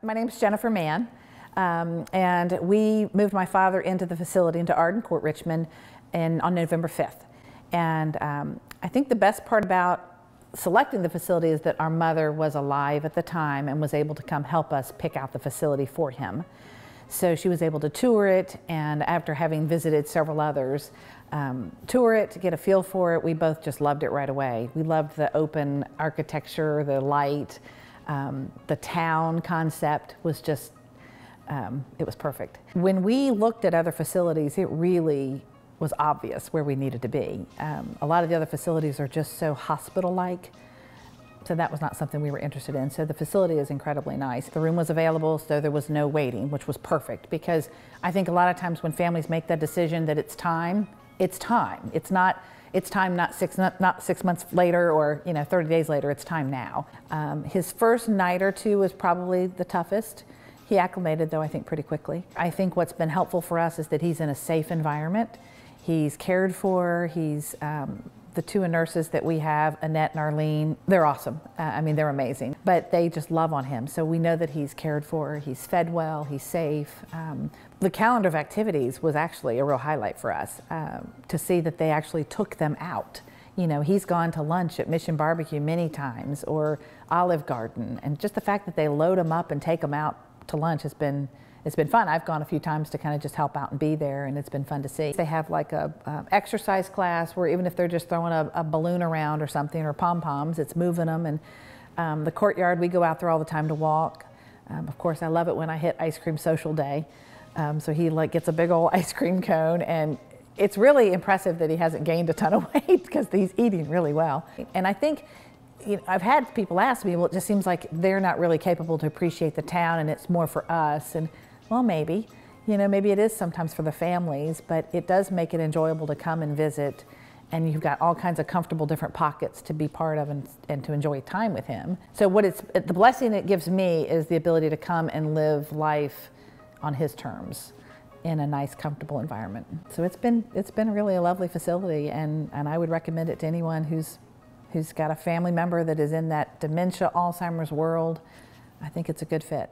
My name is Jennifer Mann, um, and we moved my father into the facility, into Arden Court, Richmond, in, on November 5th. And um, I think the best part about selecting the facility is that our mother was alive at the time and was able to come help us pick out the facility for him. So she was able to tour it, and after having visited several others, um, tour it, to get a feel for it, we both just loved it right away. We loved the open architecture, the light, um, the town concept was just, um, it was perfect. When we looked at other facilities, it really was obvious where we needed to be. Um, a lot of the other facilities are just so hospital-like, so that was not something we were interested in. So the facility is incredibly nice. The room was available, so there was no waiting, which was perfect because I think a lot of times when families make that decision that it's time, it's time. It's not it's time not six, not, six months later or you know 30 days later, it's time now. Um, his first night or two was probably the toughest. He acclimated though, I think, pretty quickly. I think what's been helpful for us is that he's in a safe environment. He's cared for, he's um, the two nurses that we have, Annette and Arlene, they're awesome. Uh, I mean, they're amazing, but they just love on him. So we know that he's cared for, he's fed well, he's safe. Um, the calendar of activities was actually a real highlight for us uh, to see that they actually took them out. You know, he's gone to lunch at Mission Barbecue many times or Olive Garden, and just the fact that they load him up and take him out to lunch has been it's been fun. I've gone a few times to kind of just help out and be there, and it's been fun to see. They have like a uh, exercise class where even if they're just throwing a, a balloon around or something or pom poms, it's moving them. And um, the courtyard, we go out there all the time to walk. Um, of course, I love it when I hit ice cream social day. Um, so he like gets a big old ice cream cone, and it's really impressive that he hasn't gained a ton of weight because he's eating really well. And I think you know, I've had people ask me, well, it just seems like they're not really capable to appreciate the town and it's more for us. And well, maybe. You know, maybe it is sometimes for the families, but it does make it enjoyable to come and visit. And you've got all kinds of comfortable different pockets to be part of and, and to enjoy time with him. So what it's, the blessing it gives me is the ability to come and live life on his terms in a nice, comfortable environment. So it's been, it's been really a lovely facility and, and I would recommend it to anyone who's, who's got a family member that is in that dementia, Alzheimer's world. I think it's a good fit.